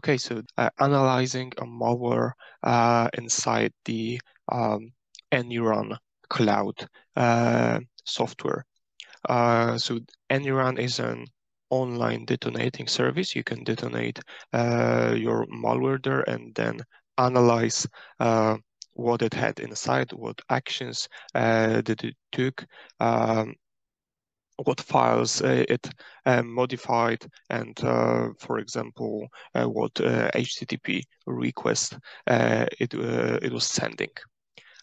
Okay, so uh, analyzing a malware uh, inside the um, AnyRun cloud uh, software. Uh, so AnyRun is an online detonating service. You can detonate uh, your malware there and then analyze uh, what it had inside, what actions that it took, um, what files uh, it uh, modified and, uh, for example, what HTTP request it, it was sending.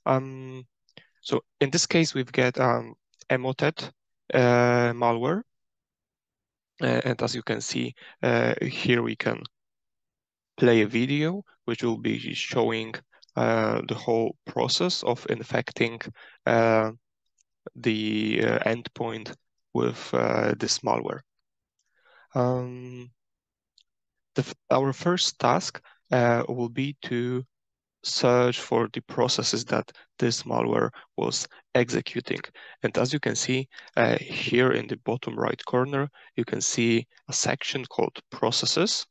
Um, so in this case, we've got um, Emotet malware. and as you can see here, we can play a video which will be showing uh, the whole process of infecting uh, the uh, endpoint with uh, this malware. Um, the, our first task uh, will be to search for the processes that this malware was executing. And as you can see uh, here in the bottom right corner, you can see a section called processes.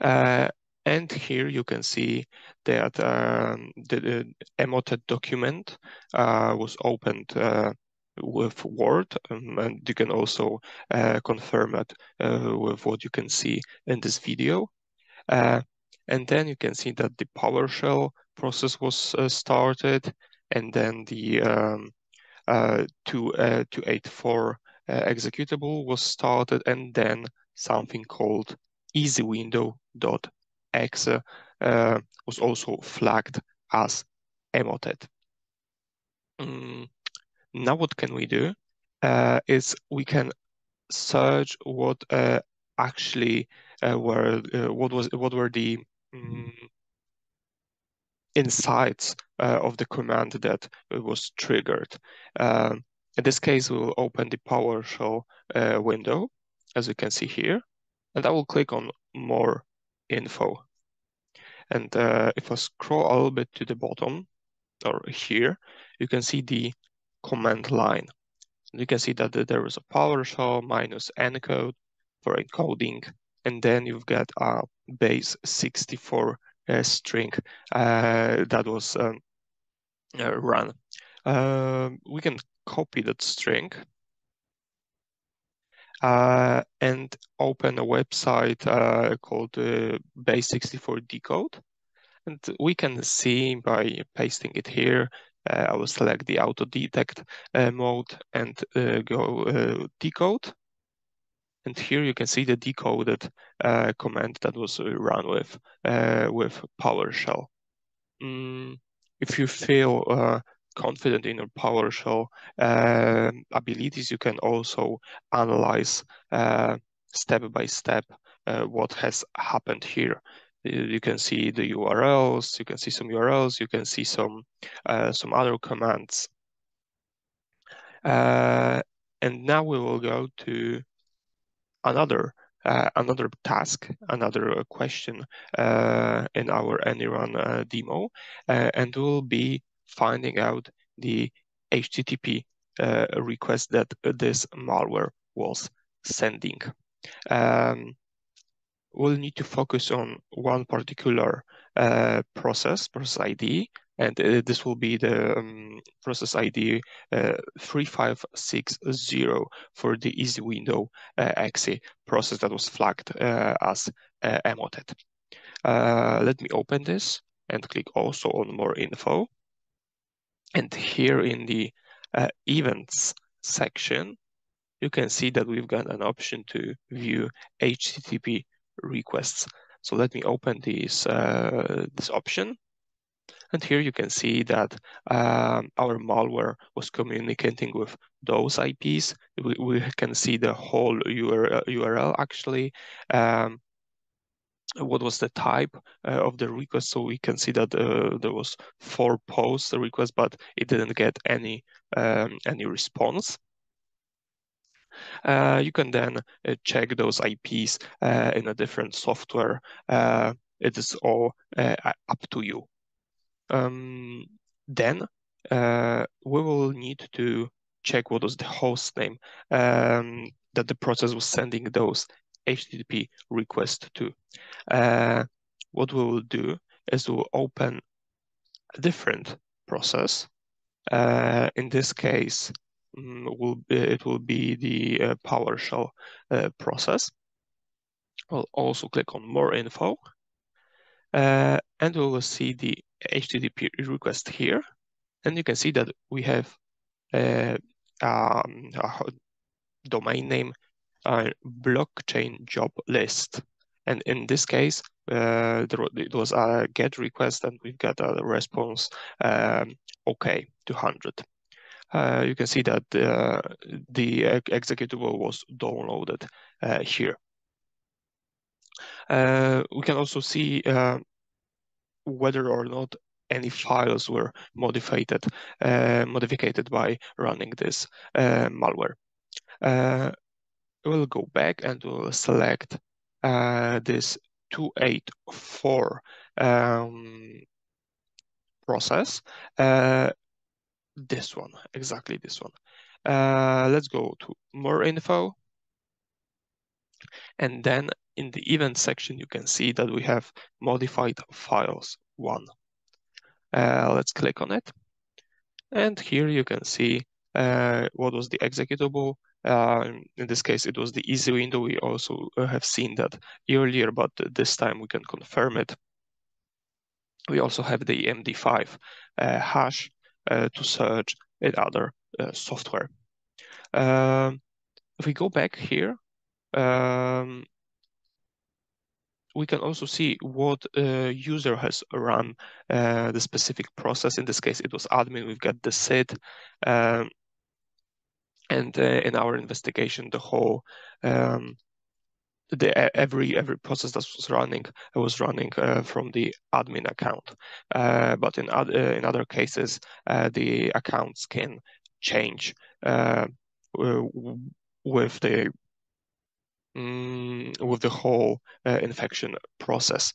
Uh, and here you can see that um, the, the Emotet document uh, was opened uh, with Word, um, and you can also uh, confirm it uh, with what you can see in this video. Uh, and then you can see that the PowerShell process was uh, started, and then the um, uh, 284 uh, executable was started, and then something called easywindow.exe was also flagged as emotet. Mm, now what can we do uh, is we can search what uh, actually uh, were uh, what was what were the um, insights uh, of the command that was triggered. In this case, we will open the PowerShell uh, window, as you can see here, and I will click on More Info. And if I scroll a little bit to the bottom, or here, you can see the command line. You can see that there is a PowerShell minus encode for encoding, and then you've got a base 64 uh, string uh, that was um, uh, run. Um, we can copy that string uh, and open a website uh, called uh, base64 decode. And we can see by pasting it here I will select the auto detect uh, mode and uh, go decode. And here you can see the decoded command that was run with, with PowerShell. Mm, if you feel confident in your PowerShell uh, abilities, you can also analyze uh, step by step uh, what has happened here you can see the URLs, you can see some URLs, you can see some uh, some other commands. Uh, and now we will go to another uh, another task, another question uh, in our AnyRun uh, demo, uh, and we'll be finding out the HTTP request that this malware was sending. Um, we'll need to focus on one particular uh, process, process ID, and uh, this will be the um, process ID uh, 3560 for the easy window uh, exe process that was flagged uh, as uh, emotet. Uh, let me open this and click also on more info. And here in the events section, you can see that we've got an option to view HTTP requests. So let me open this, uh, this option. And here you can see that um, our malware was communicating with those IPs. We, we can see the whole URL, URL actually. Um, what was the type uh, of the request? So we can see that uh, there was four posts request, but it didn't get any um, any response. Uh, you can then uh, check those IPs uh, in a different software. it is all up to you. Um, then we will need to check what was the host name um, that the process was sending those HTTP requests to. Uh, what we will do is we'll open a different process. Uh, in this case, will be, it will be the uh, PowerShell uh, process. We'll also click on more info uh, and we will see the HTTP request here. And you can see that we have uh, um, a domain name uh, blockchain job list. And in this case, uh, there, it was a GET request and we've got a response, um, okay, 200. Uh, you can see that uh, the executable was downloaded uh, here. We can also see whether or not any files were modified, uh, modified by running this uh, malware. Uh, we'll go back and we'll select uh, this 284 um, process. This one, exactly this one. Uh, let's go to more info. And then in the event section, you can see that we have modified files one. Uh, let's click on it. And here you can see uh, what was the executable. Uh, in this case, it was the easy window. We also uh, have seen that earlier, but this time we can confirm it. We also have the MD5 uh, hash to search in other software. Um, if we go back here, um, we can also see what uh, user has run uh, the specific process. In this case, it was admin. We've got the SID. Um, and uh, in our investigation, the whole um, the every every process that was running was running uh, from the admin account. Uh, but in other in other cases, uh, the accounts can change with the mm, with the whole uh, infection process.